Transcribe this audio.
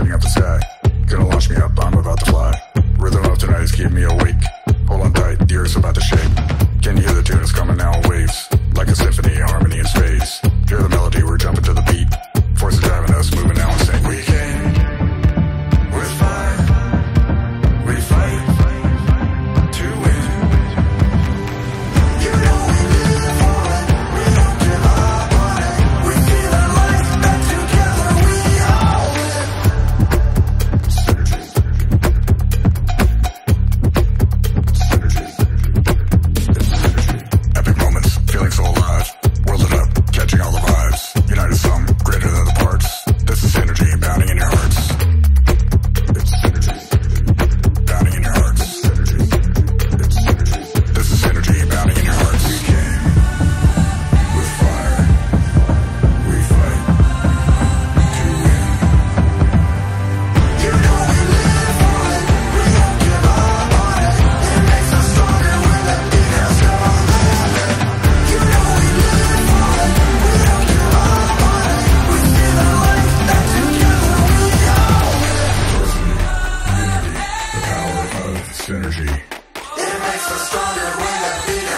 lighting up the sky. Gonna launch me up, I'm about to fly. Rhythm of tonight is keeping me awake. Hold on tight, the earth's about to shake. Can you hear the tune? It's coming now. Synergy. It makes us stronger when